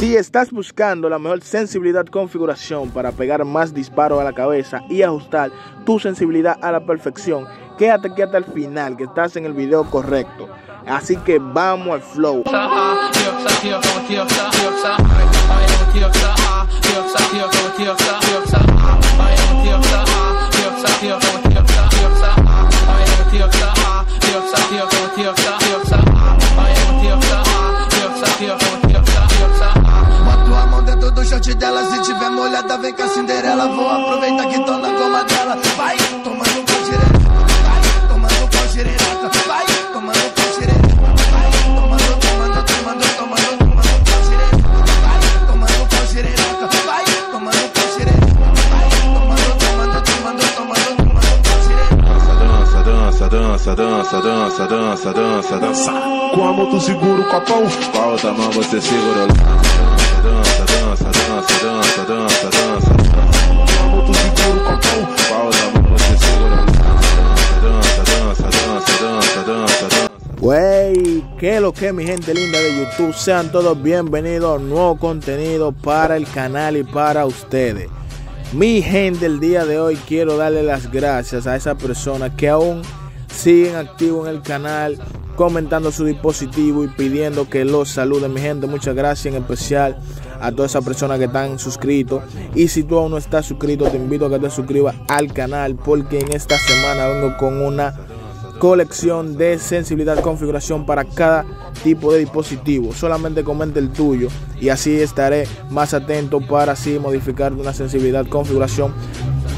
Si estás buscando la mejor sensibilidad configuración para pegar más disparos a la cabeza y ajustar tu sensibilidad a la perfección, quédate aquí hasta el final que estás en el video correcto. Así que vamos al flow. Molhada, vem com a Cinderela. Vou aproveitar que tô na goma dela. Vai, tomando pau direto. Vai, tomando pau direto. Vai, tomando pau direto. Vai, tomando, tomando, tomando, tomando, tomando pau direto. Vai, tomando pau direto. Vai, tomando pau direto. Vai, tomando, tomando, tomando, tomando, tomando pau direto. Dança, dança, dança, dança, dança, dança, dança. Com a mão tu segura o copão. Com a outra mão você segura o Dança, dança, dança, dança, dança. Wey, que lo que mi gente linda de YouTube, sean todos bienvenidos a nuevo contenido para el canal y para ustedes. Mi gente, el día de hoy quiero darle las gracias a esas personas que aún siguen activos en el canal, comentando su dispositivo y pidiendo que los saluden. Mi gente, muchas gracias en especial a todas esas personas que están suscritos. Y si tú aún no estás suscrito, te invito a que te suscribas al canal porque en esta semana vengo con una colección de sensibilidad configuración para cada tipo de dispositivo. Solamente comenta el tuyo y así estaré más atento para así modificar una sensibilidad configuración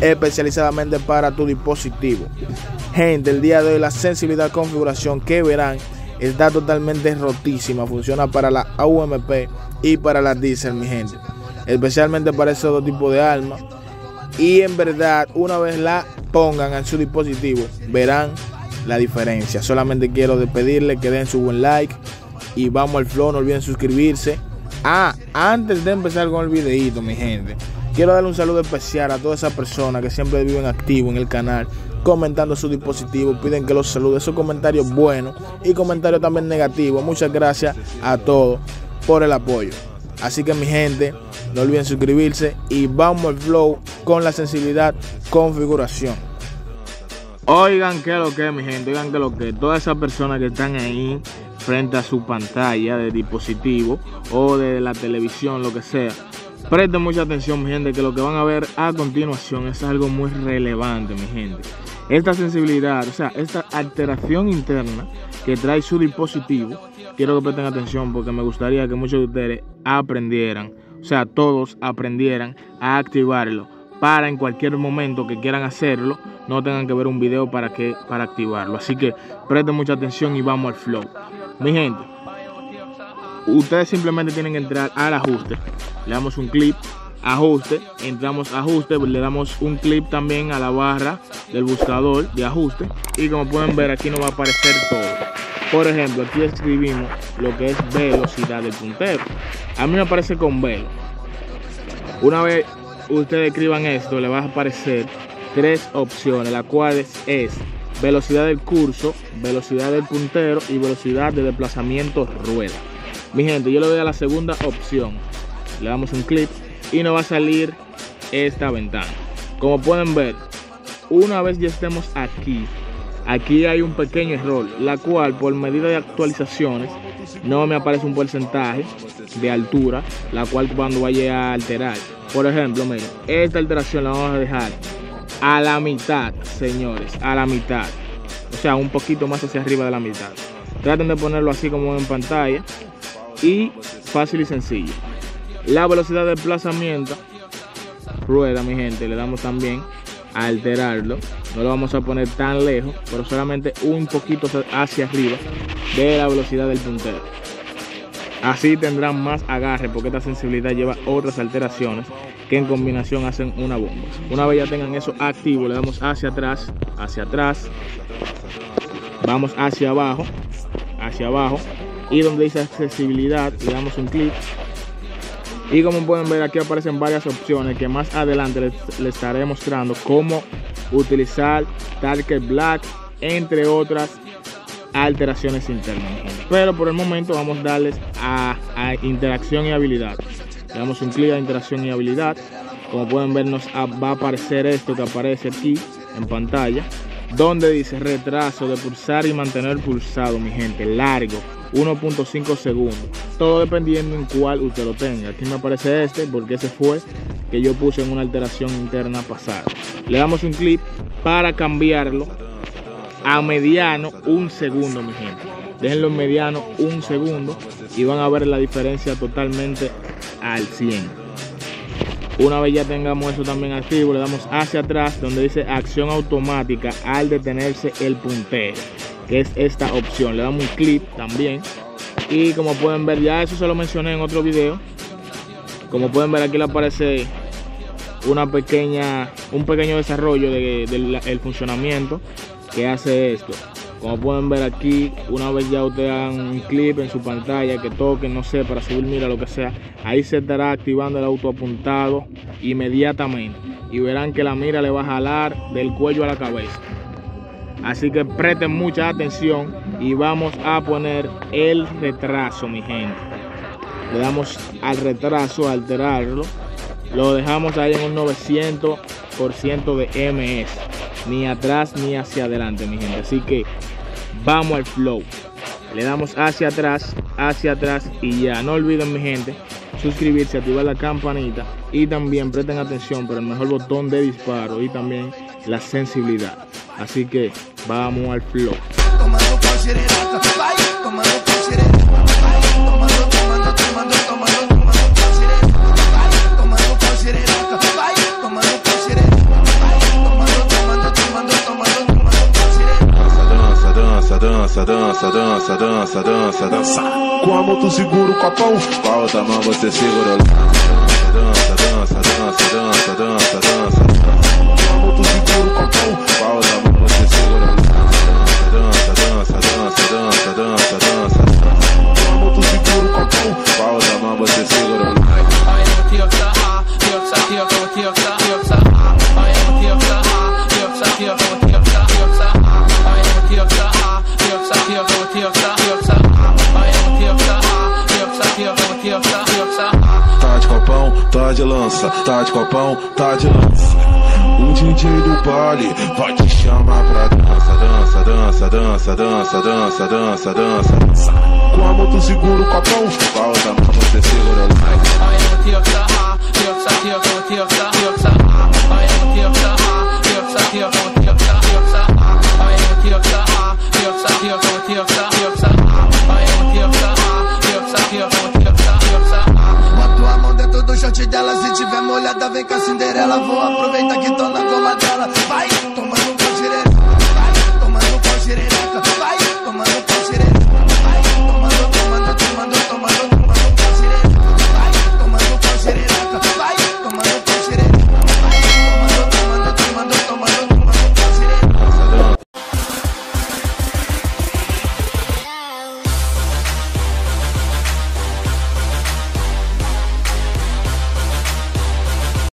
especializadamente para tu dispositivo. Gente, el día de hoy la sensibilidad configuración que verán está totalmente rotísima. Funciona para la AUMP y para la diesel, mi gente. Especialmente para esos dos tipos de armas. Y en verdad, una vez la pongan en su dispositivo, verán la diferencia. Solamente quiero despedirle que den su buen like y vamos al flow. No olviden suscribirse. Ah, antes de empezar con el videito, mi gente, quiero darle un saludo especial a todas esas personas que siempre viven activos en el canal, comentando su dispositivo, piden que los salude. Esos comentarios buenos y comentarios también negativos. Muchas gracias a todos por el apoyo. Así que mi gente, no olviden suscribirse y vamos al flow con la sensibilidad configuración. Oigan que lo que, mi gente, oigan que lo que, todas esas personas que están ahí frente a su pantalla de dispositivo o de la televisión, lo que sea, presten mucha atención, mi gente, que lo que van a ver a continuación es algo muy relevante, mi gente. Esta sensibilidad, o sea, esta alteración interna que trae su dispositivo, quiero que presten atención porque me gustaría que muchos de ustedes aprendieran, o sea, todos aprendieran a activarlo para en cualquier momento que quieran hacerlo, no tengan que ver un video para que para activarlo. Así que presten mucha atención y vamos al flow. Mi gente, ustedes simplemente tienen que entrar al ajuste. Le damos un clip, ajuste, entramos ajuste, le damos un clip también a la barra del buscador de ajuste y como pueden ver aquí nos va a aparecer todo. Por ejemplo, aquí escribimos lo que es velocidad del puntero. A mí me aparece con velo. Una vez ustedes escriban esto, le va a aparecer tres opciones, las cuales es velocidad del curso, velocidad del puntero y velocidad de desplazamiento rueda. Mi gente, yo le doy a la segunda opción. Le damos un clic y nos va a salir esta ventana. Como pueden ver, una vez ya estemos aquí, aquí hay un pequeño error, la cual por medida de actualizaciones no me aparece un porcentaje de altura, la cual cuando vaya a alterar. Por ejemplo, miren, esta alteración la vamos a dejar a la mitad, señores, a la mitad. O sea, un poquito más hacia arriba de la mitad. Traten de ponerlo así como en pantalla y fácil y sencillo. La velocidad de desplazamiento, rueda, mi gente, le damos también a alterarlo. No lo vamos a poner tan lejos, pero solamente un poquito hacia arriba de la velocidad del puntero. Así tendrán más agarre porque esta sensibilidad lleva otras alteraciones que en combinación hacen una bomba. Una vez ya tengan eso activo, le damos hacia atrás, hacia atrás, vamos hacia abajo, hacia abajo y donde dice accesibilidad le damos un clic y como pueden ver aquí aparecen varias opciones que más adelante les, estaré mostrando cómo utilizar Target Black entre otras alteraciones internas. Pero por el momento vamos a darles a, a interacción y habilidad. Le damos un clic a interacción y habilidad. Como pueden ver, nos va a aparecer esto que aparece aquí en pantalla, donde dice retraso de pulsar y mantener pulsado, mi gente, largo, 1.5 segundos. Todo dependiendo en cuál usted lo tenga. Aquí me aparece este porque ese fue que yo puse en una alteración interna pasada. Le damos un clic para cambiarlo a mediano un segundo, mi gente. Déjenlo en mediano un segundo y van a ver la diferencia totalmente al 100. Una vez ya tengamos eso también activo, le damos hacia atrás donde dice acción automática al detenerse el puntero, que es esta opción. Le damos un clic también. Y como pueden ver, ya eso se lo mencioné en otro video. Como pueden ver aquí le aparece una pequeña, un pequeño desarrollo del de, funcionamiento que hace esto. Como pueden ver aquí, una vez ya ustedes hagan un clip en su pantalla, que toquen, no sé, para subir mira, lo que sea, ahí se estará activando el auto apuntado inmediatamente. Y verán que la mira le va a jalar del cuello a la cabeza. Así que presten mucha atención y vamos a poner el retraso, mi gente. Le damos al retraso, alterarlo. Lo dejamos ahí en un 900% de MS. Ni atrás ni hacia adelante, mi gente. Así que vamos al flow. Le damos hacia atrás, hacia atrás y ya. No olviden mi gente, suscribirse, activar la campanita y también presten atención por el mejor botón de disparo y también la sensibilidad. Así que vamos al flow. Dança, dança, dança, dança, dança, dança. Com a mão tu segura o copão, com a outra mão você segura o dança, dança, dança, dança, dança, dança, dança. Tá de copão, tá de lança, tá de copão, tá de lança. O DJ do baile vai te chamar pra dança, dança, dança, dança, dança, dança, dança, dança. dança. Com a mão tu segura o copão, com a outra mão você segura o like. Do short dela, se tiver molhada, vem com a Cinderela. Vou aproveitar que tô na goma dela. Vai, tomando